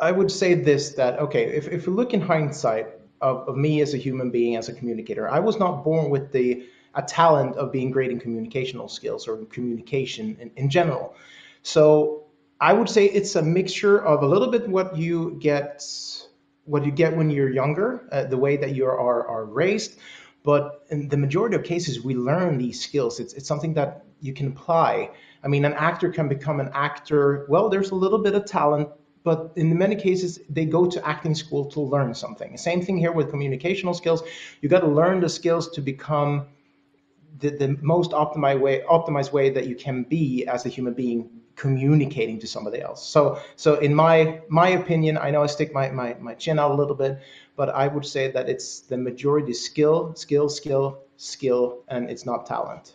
I would say this that okay, if, if we look in hindsight of, of me as a human being, as a communicator, I was not born with the a talent of being great in communicational skills or communication in, in general. So I would say it's a mixture of a little bit what you get what you get when you're younger, uh, the way that you are, are raised. But in the majority of cases, we learn these skills. It's, it's something that you can apply. I mean, an actor can become an actor. Well, there's a little bit of talent, but in many cases, they go to acting school to learn something. Same thing here with communicational skills. You got to learn the skills to become the, the most optimized way, optimized way that you can be as a human being communicating to somebody else. So, so in my my opinion, I know I stick my, my, my chin out a little bit, but I would say that it's the majority skill, skill, skill, skill, and it's not talent.